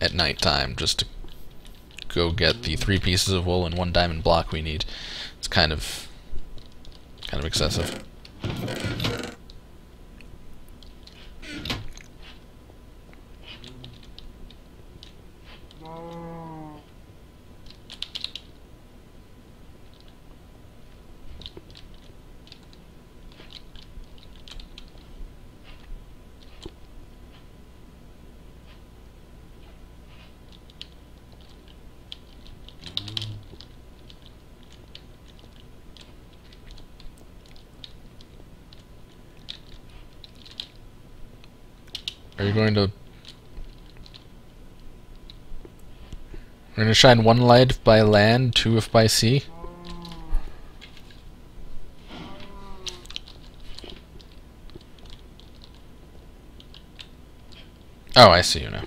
at night time just to go get the three pieces of wool and one diamond block we need. It's kind of kind of excessive. Are you going to... We're going to shine one light by land, two if by sea? Oh, I see you now.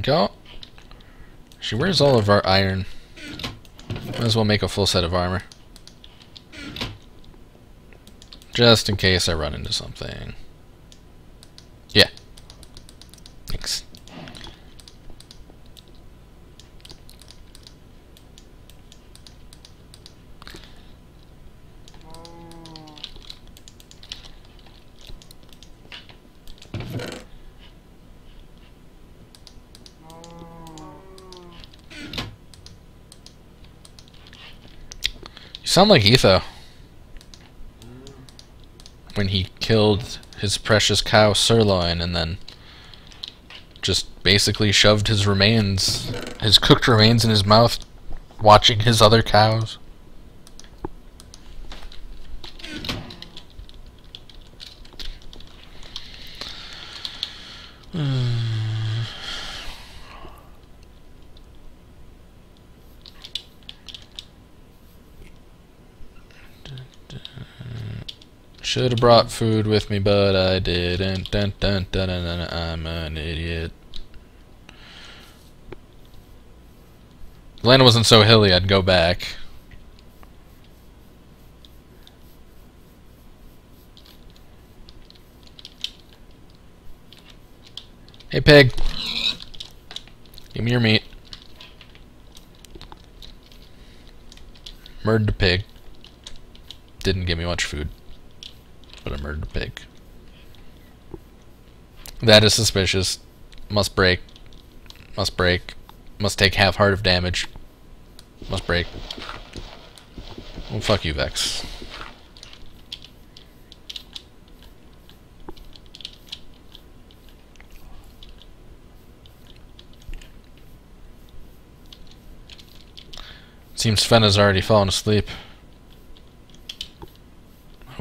Like, oh. She wears all of our iron. Might as well make a full set of armor. Just in case I run into something. Yeah. Thanks. You sound like Etho. When he killed his precious cow sirloin and then just basically shoved his remains, his cooked remains in his mouth, watching his other cows. Should have brought food with me, but I didn't. Dun, dun, dun, dun, dun, I'm an idiot. If land wasn't so hilly, I'd go back. Hey, pig. Give me your meat. Murdered a pig. Didn't give me much food but I murdered pig. That is suspicious. Must break. Must break. Must take half heart of damage. Must break. Well, fuck you, Vechs. Seems Sven has already fallen asleep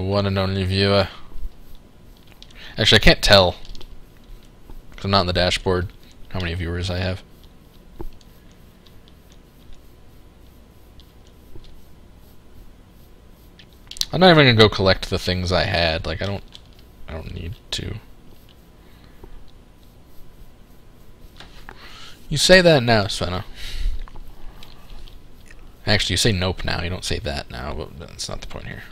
one and only viewer. Actually, I can't tell. Because I'm not in the dashboard how many viewers I have. I'm not even gonna go collect the things I had. Like I don't, I don't need to. You say that now, Svenna. Actually, you say nope now. You don't say that now, but that's not the point here.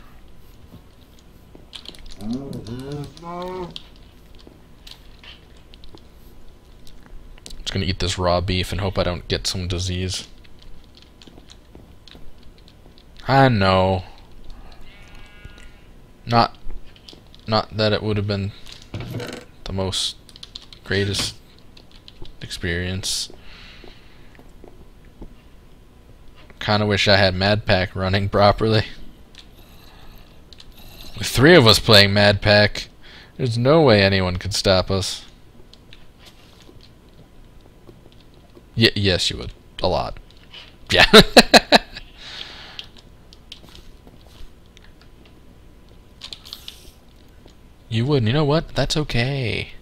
Just gonna eat this raw beef and hope I don't get some disease. I know. Not, not that it would have been the most greatest experience. Kinda wish I had Mod Pack running properly. Three of us playing Mod Pack, there's no way anyone could stop us. Y yes, you would. A lot. Yeah. you wouldn't. You know what? That's okay.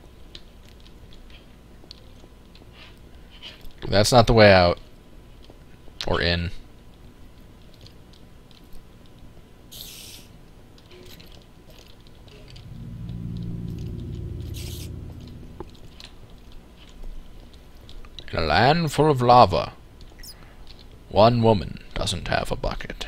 That's not the way out. Or in. In a land full of lava, one woman doesn't have a bucket.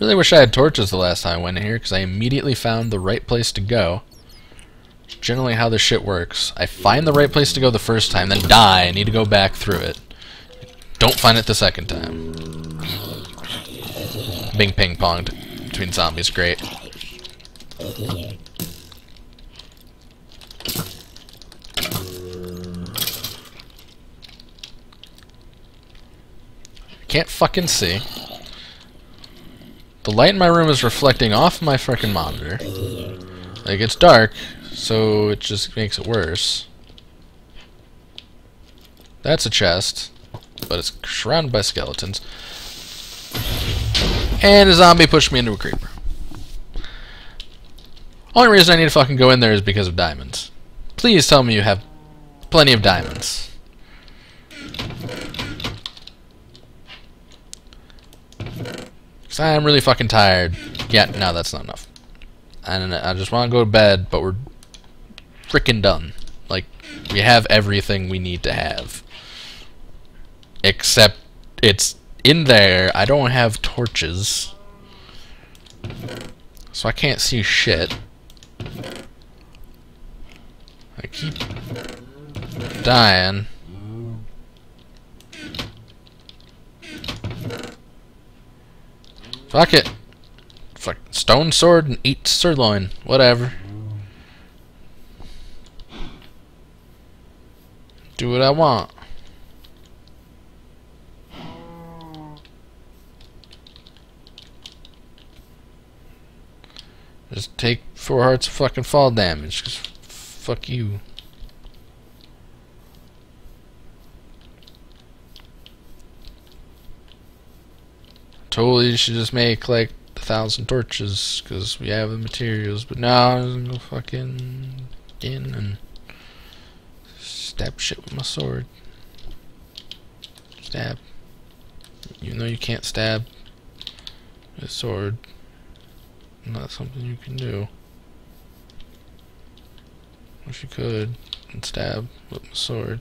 Really wish I had torches the last time I went in here, because I immediately found the right place to go. Generally how this shit works. I find the right place to go the first time, then die, I need to go back through it. Don't find it the second time. Being ping-ponged between zombies, great. Can't fucking see. The light in my room is reflecting off my freaking monitor. Like, it's dark, so it just makes it worse. That's a chest, but it's surrounded by skeletons. And a zombie pushed me into a creeper. Only reason I need to fucking go in there is because of diamonds. Please tell me you have plenty of diamonds. I'm really fucking tired. Yeah, no, that's not enough. And I just want to go to bed, but we're freaking done. Like, we have everything we need to have. Except it's in there. I don't have torches. So I can't see shit. I keep dying. Fuck it. Fuck stone sword and eat sirloin. Whatever. Do what I want. Just take four hearts of fucking fall damage. Cause fuck you. Totally you should just make like a thousand torches because we have the materials. But now I'm gonna go fucking in and stab shit with my sword. Stab. You know you can't stab a sword. Not something you can do. Wish you could and stab with my sword.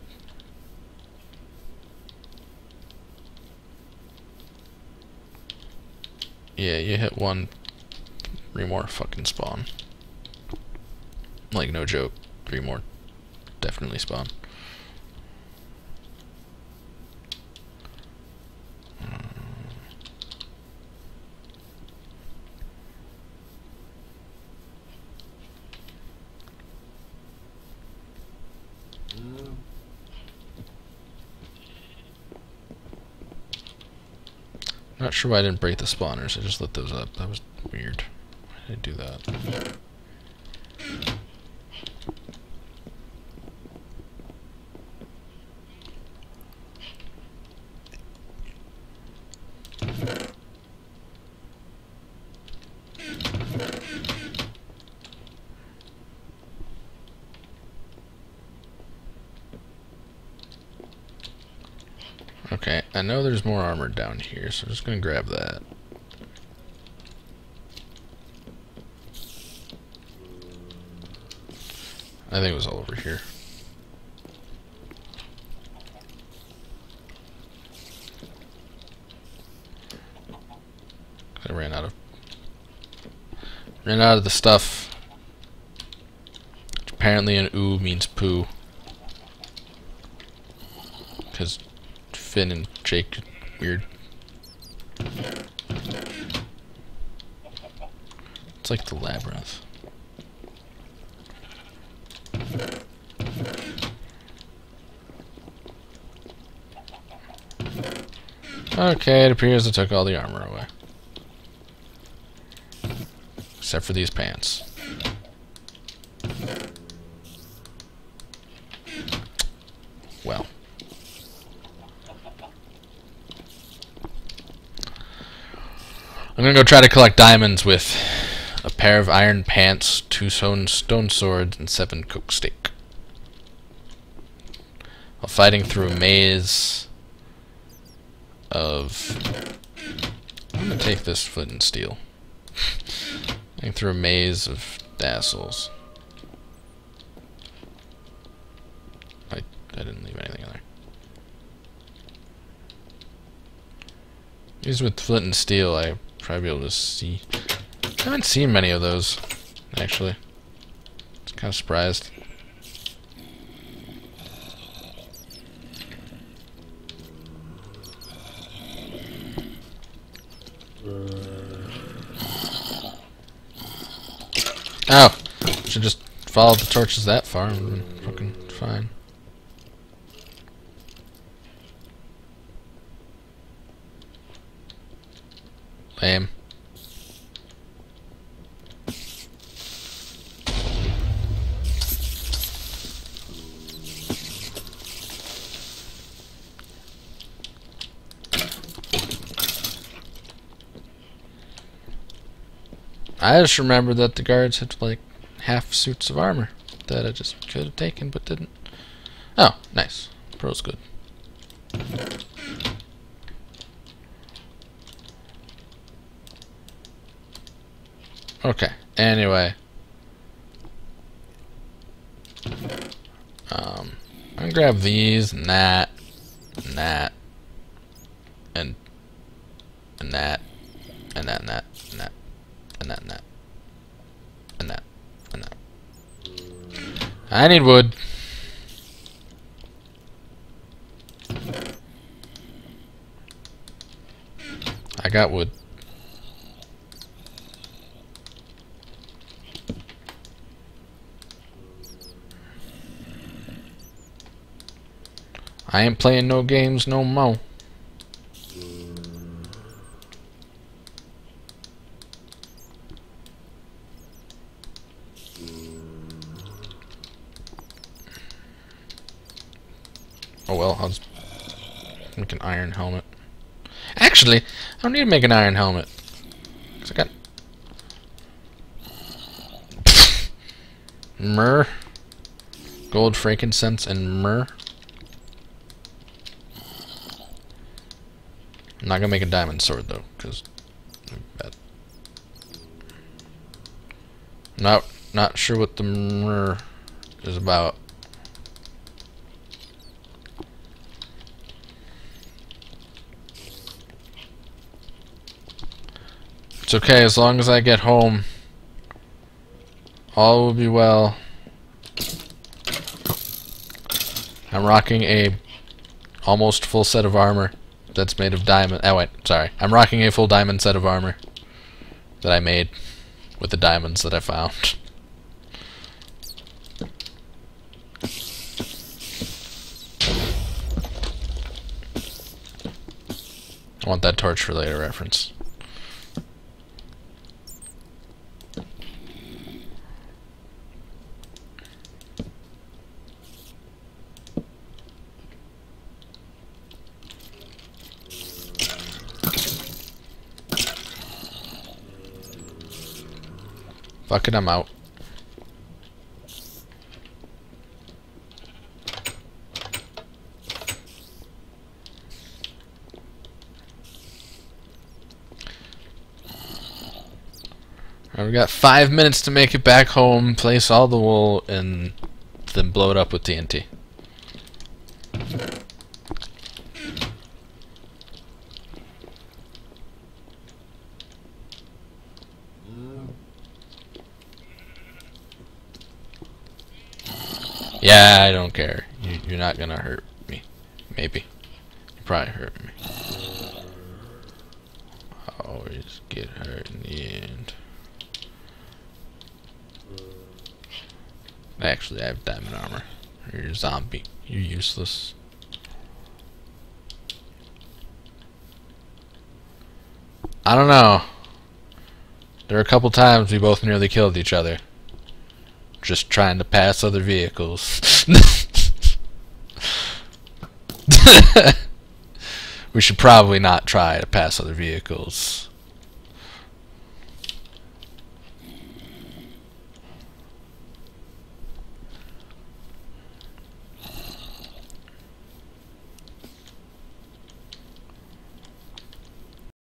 Yeah, you hit one, three more fucking spawn. Like, no joke. Three more definitely spawn. Not sure why I didn't break the spawners. I just lit those up. That was weird. Why did I do that? Okay, I know there's more armor down here, so I'm just gonna grab that. I think it was all over here. I ran out of ran out of the stuff. Apparently an oo means poo. Because Finn and Jake weird. It's like the labyrinth. Okay, it appears I took all the armor away. Except for these pants. gonna go try to collect diamonds with a pair of iron pants, two stone, stone swords, and seven coke steak. While fighting through a maze of... I'm gonna take this flint and steel. Fighting through a maze of dazzles. I, I didn't leave anything in there. Use with flint and steel, I probably be able to see. I haven't seen many of those, actually. It's kind of surprised. Oh! Should just follow the torches that far and fucking fine. Lame. I just remember that the guards had like half suits of armor that I just could have taken but didn't. Oh, nice. Pro's good. Okay, anyway. Um, I'm gonna grab these and that, and that, and, and that, and that, and that, and that and that, and that, and that, and that. I need wood. I got wood. I ain't playing no games no more. Oh well, I'll make an iron helmet. Actually, I don't need to make an iron helmet. Cause I got... myrrh. Gold, frankincense, and myrrh. I'm not gonna make a diamond sword though, because not not sure what the myrrh is about. It's okay, as long as I get home, all will be well. I'm rocking a almost full set of armor that's made of diamond. Oh wait, sorry. I'm rocking a full diamond set of armor that I made with the diamonds that I found. I want that torch for later reference. Fuck it, I'm out. we got five minutes to make it back home, place all the wool, and then blow it up with TNT. Yeah, I don't care. You, you're not gonna hurt me. Maybe. You probably hurt me. I always get hurt in the end. Actually, I have diamond armor. You're a zombie. You're useless. I don't know. There are a couple times we both nearly killed each other just trying to pass other vehicles. we should probably not try to pass other vehicles.